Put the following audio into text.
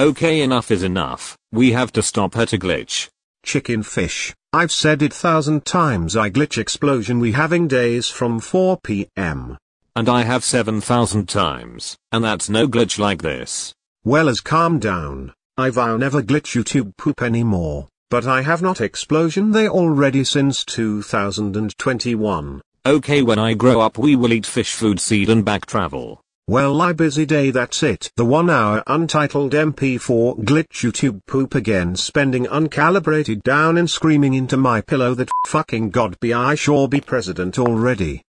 Okay enough is enough, we have to stop her to glitch. Chicken fish, I've said it thousand times I glitch explosion we having days from 4 pm. And I have 7000 times, and that's no glitch like this. Well as calm down, I vow never glitch YouTube poop anymore, but I have not explosion they already since 2021. Okay when I grow up we will eat fish food seed and back travel. Well I busy day that's it. The one hour untitled MP4 glitch YouTube poop again spending uncalibrated down and screaming into my pillow that fucking god be I sure be president already.